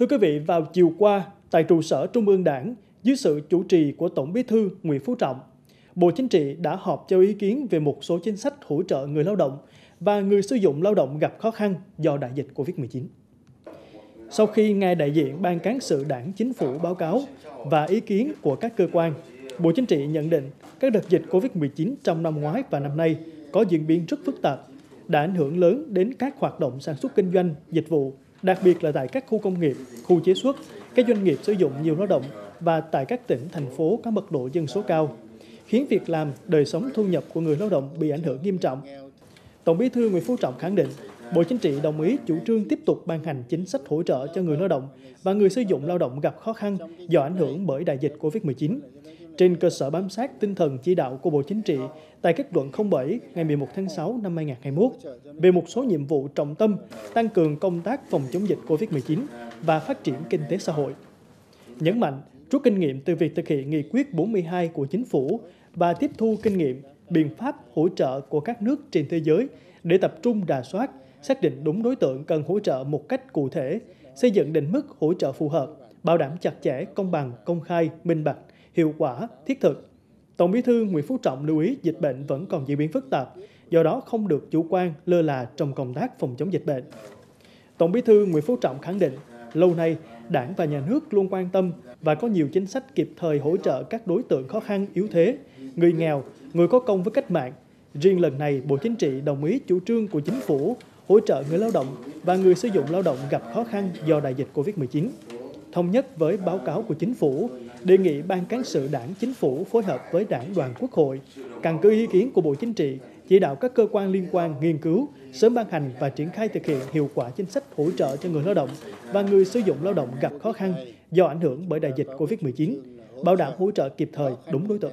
Thưa quý vị, vào chiều qua, tại trụ sở Trung ương Đảng, dưới sự chủ trì của Tổng Bí thư Nguyễn Phú Trọng, Bộ Chính trị đã họp cho ý kiến về một số chính sách hỗ trợ người lao động và người sử dụng lao động gặp khó khăn do đại dịch Covid-19. Sau khi nghe đại diện Ban Cán sự Đảng Chính phủ báo cáo và ý kiến của các cơ quan, Bộ Chính trị nhận định các đợt dịch Covid-19 trong năm ngoái và năm nay có diễn biến rất phức tạp, đã ảnh hưởng lớn đến các hoạt động sản xuất kinh doanh, dịch vụ, đặc biệt là tại các khu công nghiệp, khu chế xuất, các doanh nghiệp sử dụng nhiều lao động và tại các tỉnh, thành phố có mật độ dân số cao, khiến việc làm, đời sống thu nhập của người lao động bị ảnh hưởng nghiêm trọng. Tổng Bí thư Nguyễn Phú Trọng khẳng định, Bộ Chính trị đồng ý chủ trương tiếp tục ban hành chính sách hỗ trợ cho người lao động và người sử dụng lao động gặp khó khăn do ảnh hưởng bởi đại dịch COVID-19. Trên cơ sở bám sát tinh thần chỉ đạo của Bộ Chính trị tại kết luận 07 ngày 11 tháng 6 năm 2021 về một số nhiệm vụ trọng tâm tăng cường công tác phòng chống dịch COVID-19 và phát triển kinh tế xã hội. Nhấn mạnh, rút kinh nghiệm từ việc thực hiện nghị quyết 42 của chính phủ và tiếp thu kinh nghiệm, biện pháp hỗ trợ của các nước trên thế giới để tập trung đà soát, xác định đúng đối tượng cần hỗ trợ một cách cụ thể, xây dựng định mức hỗ trợ phù hợp, bảo đảm chặt chẽ, công bằng, công khai, minh bạch, hiệu quả, thiết thực. Tổng Bí thư Nguyễn Phú Trọng lưu ý dịch bệnh vẫn còn diễn biến phức tạp, do đó không được chủ quan, lơ là trong công tác phòng chống dịch bệnh. Tổng Bí thư Nguyễn Phú Trọng khẳng định, lâu nay, Đảng và Nhà nước luôn quan tâm và có nhiều chính sách kịp thời hỗ trợ các đối tượng khó khăn, yếu thế, người nghèo, người có công với cách mạng. Riêng lần này, Bộ Chính trị đồng ý chủ trương của chính phủ hỗ trợ người lao động và người sử dụng lao động gặp khó khăn do đại dịch Covid-19. Thống nhất với báo cáo của chính phủ, đề nghị Ban Cán sự Đảng Chính phủ phối hợp với Đảng đoàn Quốc hội, căn cứ ý kiến của Bộ Chính trị, chỉ đạo các cơ quan liên quan nghiên cứu, sớm ban hành và triển khai thực hiện hiệu quả chính sách hỗ trợ cho người lao động và người sử dụng lao động gặp khó khăn do ảnh hưởng bởi đại dịch Covid-19, bảo đảm hỗ trợ kịp thời đúng đối tượng.